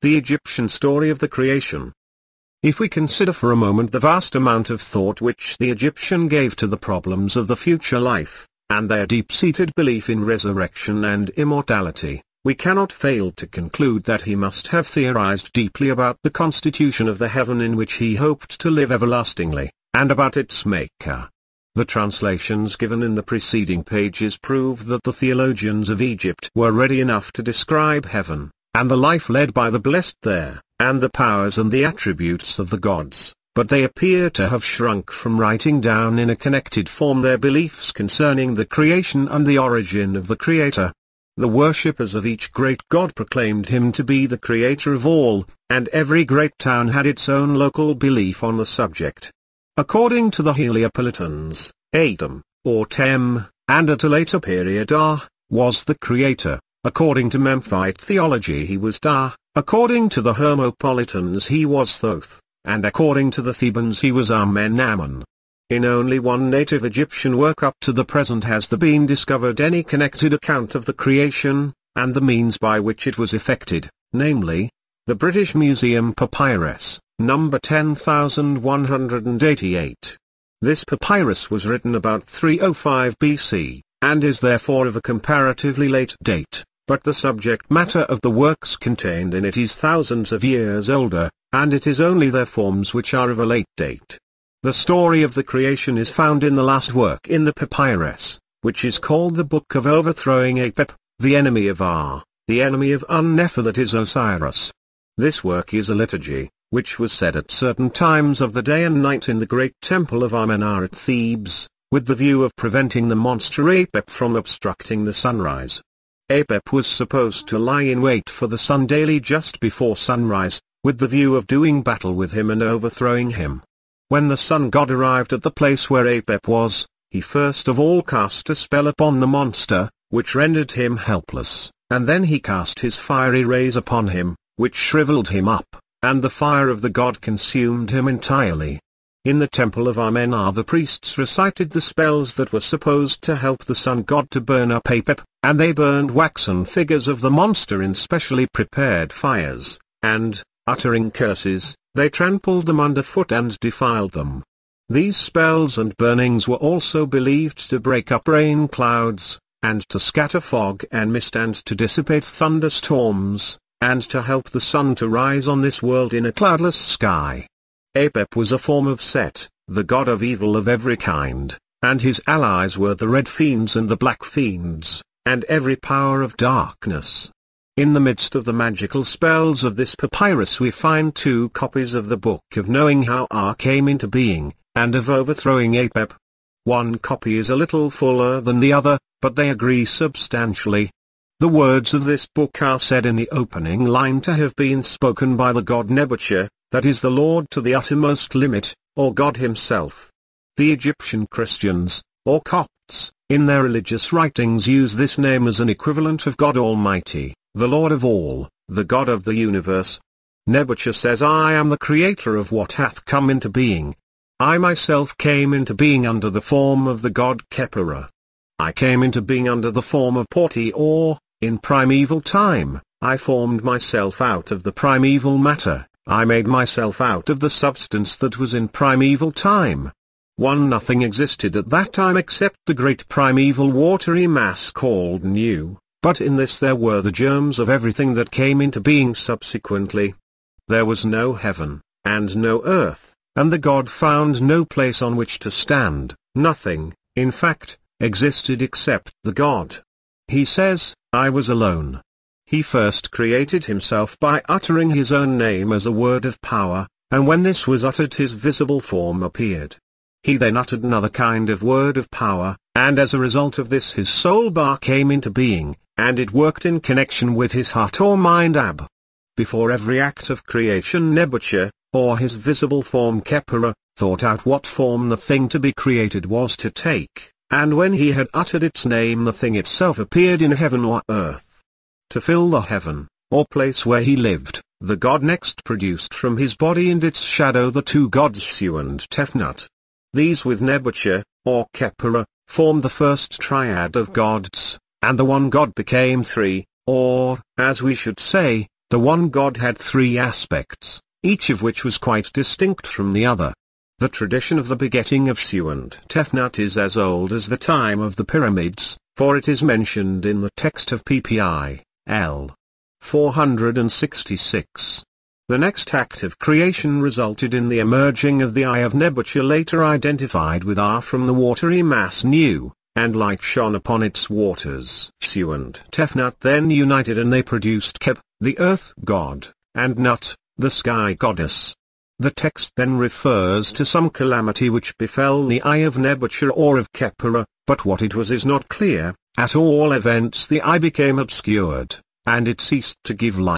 The Egyptian Story of the Creation If we consider for a moment the vast amount of thought which the Egyptian gave to the problems of the future life, and their deep-seated belief in resurrection and immortality, we cannot fail to conclude that he must have theorized deeply about the constitution of the heaven in which he hoped to live everlastingly, and about its maker. The translations given in the preceding pages prove that the theologians of Egypt were ready enough to describe heaven, and the life led by the blessed there, and the powers and the attributes of the gods, but they appear to have shrunk from writing down in a connected form their beliefs concerning the creation and the origin of the Creator. The worshippers of each great god proclaimed him to be the creator of all, and every great town had its own local belief on the subject. According to the Heliopolitans, Atum, or Tem, and at a later period Ah, was the creator. According to Memphite theology he was Da, according to the Hermopolitans he was Thoth, and according to the Thebans he was Amenamun. In only one native Egyptian work up to the present has there been discovered any connected account of the creation, and the means by which it was effected, namely, the British Museum Papyrus, number 10188. This papyrus was written about 305 BC, and is therefore of a comparatively late date but the subject matter of the works contained in it is thousands of years older, and it is only their forms which are of a late date. The story of the creation is found in the last work in the papyrus, which is called the Book of Overthrowing Apep, the enemy of Ar, the enemy of Un-Nefer that is Osiris. This work is a liturgy, which was said at certain times of the day and night in the great temple of Amen-Ra at Thebes, with the view of preventing the monster Apep from obstructing the sunrise. Apep was supposed to lie in wait for the sun daily just before sunrise, with the view of doing battle with him and overthrowing him. When the sun god arrived at the place where Apep was, he first of all cast a spell upon the monster, which rendered him helpless, and then he cast his fiery rays upon him, which shriveled him up, and the fire of the god consumed him entirely. In the temple of Amen-Ra the priests recited the spells that were supposed to help the sun god to burn up Apep, and they burned waxen figures of the monster in specially prepared fires, and, uttering curses, they trampled them underfoot and defiled them. These spells and burnings were also believed to break up rain clouds, and to scatter fog and mist and to dissipate thunderstorms, and to help the sun to rise on this world in a cloudless sky. Apep was a form of Set, the god of evil of every kind, and his allies were the red fiends and the black fiends and every power of darkness. In the midst of the magical spells of this papyrus we find two copies of the Book of Knowing How Ar came into being, and of Overthrowing Apep. One copy is a little fuller than the other, but they agree substantially. The words of this book are said in the opening line to have been spoken by the god Neb-er-tcher, that is the Lord to the uttermost limit, or God himself. The Egyptian Christians, or Copts, in their religious writings use this name as an equivalent of God Almighty, the Lord of all, the God of the universe. Neb-er-tcher says I am the creator of what hath come into being. I myself came into being under the form of the god Khepera. I came into being under the form of Porti or, in primeval time, I formed myself out of the primeval matter, I made myself out of the substance that was in primeval time. One nothing existed at that time except the great primeval watery mass called Nu, but in this there were the germs of everything that came into being subsequently. There was no heaven, and no earth, and the God found no place on which to stand, nothing, in fact, existed except the God. He says, I was alone. He first created himself by uttering his own name as a word of power, and when this was uttered his visible form appeared. He then uttered another kind of word of power, and as a result of this his soul ba came into being, and it worked in connection with his heart or mind ab. Before every act of creation Neb-er-tcher, or his visible form Khepera, thought out what form the thing to be created was to take, and when he had uttered its name the thing itself appeared in heaven or earth. To fill the heaven, or place where he lived, the god next produced from his body and its shadow the two gods Shu and Tefnut. These with Neb-er-tcher, or Khepera, formed the first triad of gods, and the one god became three, or, as we should say, the one God had three aspects, each of which was quite distinct from the other. The tradition of the begetting of Shu and Tefnut is as old as the time of the pyramids, for it is mentioned in the text of Pepi, L. 466. The next act of creation resulted in the emerging of the eye of Neb-er-tcher later identified with Ra from the watery mass Nu, and light shone upon its waters. Shu and Tefnut then united and they produced Keb, the earth god, and Nut, the sky goddess. The text then refers to some calamity which befell the eye of Neb-er-tcher or of Khepera, but what it was is not clear, at all events the eye became obscured, and it ceased to give light.